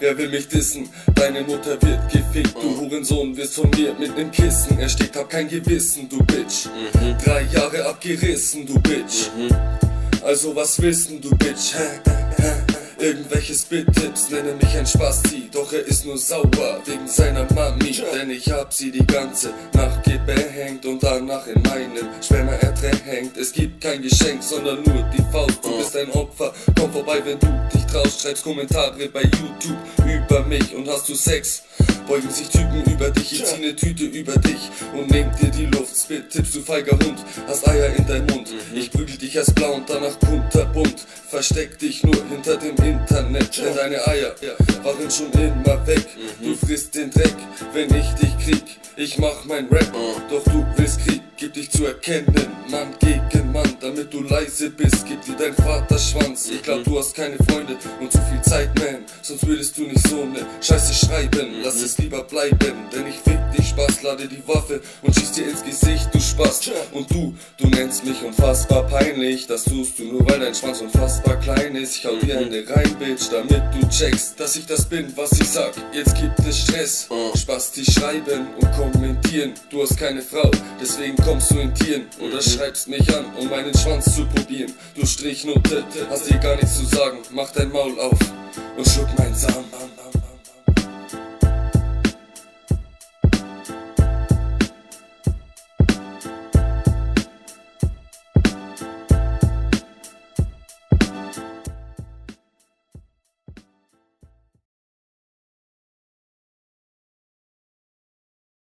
wer will mich dissen? Deine Mutter wird gefickt, du Hurensohn wirst von mir mit nem Kissen erstickt, hab kein Gewissen, du Bitch. Drei Jahre abgerissen, du Bitch. Also was wissen, du Bitch? Irgendwelche Spit-Tipps nenne mich ein Spasti, doch er ist nur sauer wegen seiner Mami. Denn ich hab sie die ganze Nacht gebehängt und danach in meinen Sperma ertränkt. Es gibt kein Geschenk, sondern nur die Faust. Du bist ein Opfer, komm vorbei, wenn du dich traust. Schreibst Kommentare bei YouTube über mich und hast du Sex. Beugen sich Typen über dich, ich zieh ne Tüte über dich und nehm dir die Luft. Spit-Tipps, du feiger Hund, hast Eier in dein Mund. Ich prügel dich erst blau und danach kunterbunt. Versteck dich nur hinter dem Internet, denn deine Eier waren schon immer weg. Du frisst den Dreck, wenn ich dich krieg. Ich mach mein Rap, doch du willst Krieg. Gib dich zu erkennen, Mann gegen damit du leise bist. Gib dir dein Vater Schwanz. Ich glaub, du hast keine Freunde und zu viel Zeit, man. Sonst würdest du nicht so ne Scheiße schreiben. Lass es lieber bleiben, denn ich fick dich Spaß. Lade die Waffe und schieß dir ins Gesicht, du Spaß. Und du, du nennst mich unfassbar peinlich. Das tust du nur, weil dein Schwanz unfassbar klein ist. Ich hau dir eine rein, Bitch, damit du checkst, dass ich das bin, was ich sag. Jetzt gibt es Stress. Spaß, die schreiben und kommentieren. Du hast keine Frau, deswegen kommst du in Tieren oder schreibst mich an, um meinen Schwanz zu probieren. Du Strichnote, hast dir gar nichts zu sagen, mach dein Maul auf und schluck meinen Samen an.